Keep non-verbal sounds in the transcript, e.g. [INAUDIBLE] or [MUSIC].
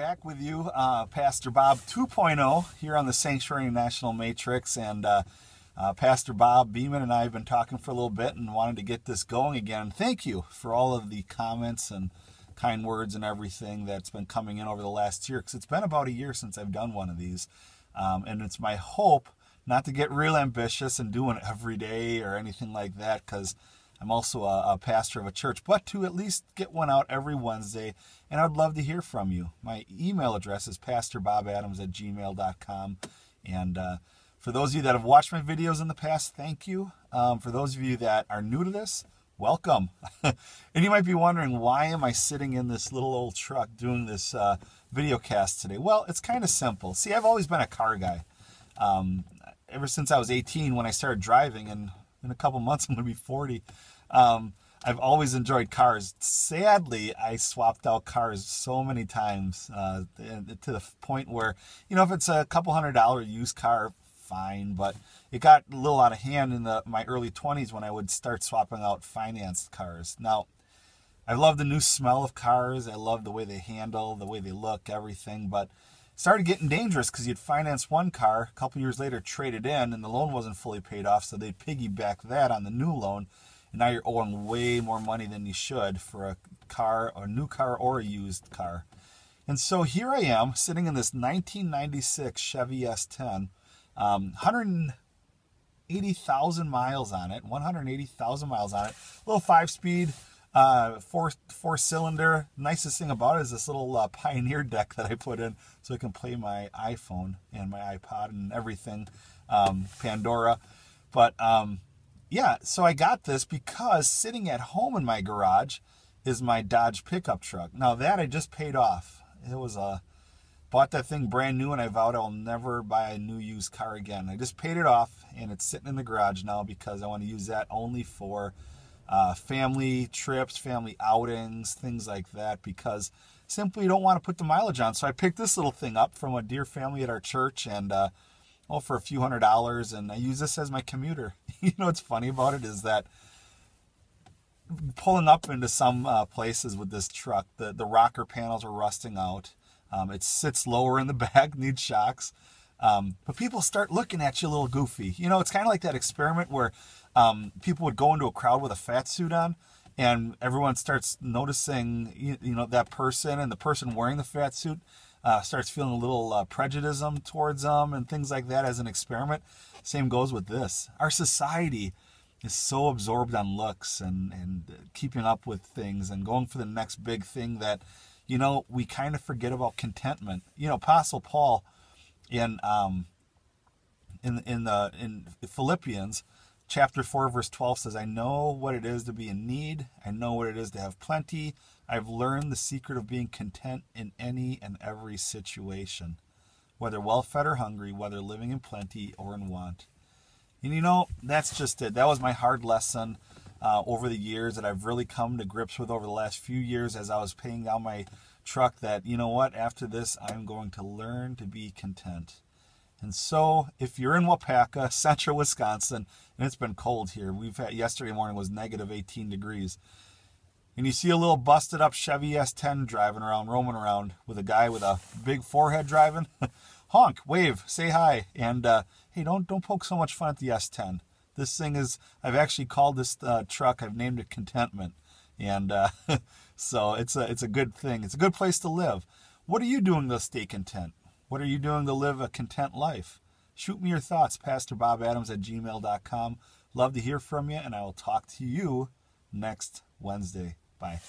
back with you, uh, Pastor Bob 2.0 here on the Sanctuary International Matrix. And uh, uh, Pastor Bob Beeman and I have been talking for a little bit and wanted to get this going again. Thank you for all of the comments and kind words and everything that's been coming in over the last year because it's been about a year since I've done one of these. Um, and it's my hope not to get real ambitious and doing it every day or anything like that because I'm also a, a, pastor of a church, but to at least get one out every Wednesday. And I'd love to hear from you. My email address is pastorbobadams at gmail.com. And uh, for those of you that have watched my videos in the past, thank you. Um, for those of you that are new to this, welcome. [LAUGHS] and you might be wondering, why am I sitting in this little old truck doing this uh, video cast today? Well, it's kind of simple. See, I've always been a car guy. Um, ever since I was 18 when I started driving, and in a couple months [LAUGHS] I'm going to be 40. Um, I've always enjoyed cars. Sadly, I swapped out cars so many times uh, to the point where, you know, if it's a couple hundred dollar used car, fine. But it got a little out of hand in the my early 20s when I would start swapping out financed cars. Now, I love the new smell of cars. I love the way they handle, the way they look, everything. But started getting dangerous because you'd finance one car, a couple years later trade it in, and the loan wasn't fully paid off, so they'd piggyback that on the new loan and now you're owing way more money than you should for a car, a new car, or a used car. And so here I am sitting in this 1996 Chevy S10, um, 180,000 miles on it, 180,000 miles on it, little five speed, uh, four four cylinder. Nicest thing about it is this little uh, Pioneer deck that I put in, so I can play my iPhone and my iPod and everything, um, Pandora. But um, yeah, so I got this because sitting at home in my garage is my Dodge pickup truck. Now that I just paid off. It was a bought that thing brand new and I vowed I'll never buy a new used car again. I just paid it off and it's sitting in the garage now because I want to use that only for uh, family trips, family outings, things like that because simply don't want to put the mileage on. So I picked this little thing up from a dear family at our church and uh, well, for a few hundred dollars, and I use this as my commuter. [LAUGHS] you know what's funny about it is that pulling up into some uh, places with this truck, the, the rocker panels are rusting out. Um, it sits lower in the [LAUGHS] back, needs shocks. Um, but people start looking at you a little goofy. You know, it's kind of like that experiment where um, people would go into a crowd with a fat suit on, and everyone starts noticing, you, you know, that person and the person wearing the fat suit uh, starts feeling a little uh, prejudice towards them and things like that as an experiment. Same goes with this. Our society is so absorbed on looks and, and keeping up with things and going for the next big thing that, you know, we kind of forget about contentment. You know, Apostle Paul in um, in in the in Philippians chapter 4 verse 12 says i know what it is to be in need. I know what it is to have plenty. I've learned the secret of being content in any and every situation whether well fed or hungry whether living in plenty or in want. And you know that's just it. That was my hard lesson uh, over the years that i've really come to grips with over the last few years as i was paying down my truck that you know what? After this i'm going to learn to be content. And so, if you're in Waupaca, [LAUGHS] central Wisconsin, and it's been cold here, we've had yesterday morning was negative 18 degrees, and you see a little busted up Chevy S10 driving around, roaming around with a guy with a big forehead driving, [LAUGHS] honk, wave, say hi, and uh, hey, don't don't poke so much fun at the S10. This thing is, I've actually called this uh, truck, I've named it Contentment, and uh, [LAUGHS] so it's a it's a good thing. It's a good place to live. What are you doing to stay content? What are you doing to live a content life? Shoot me your thoughts, pastorbobadams at gmail.com. Love to hear from you, and I will talk to you next Wednesday. Bye.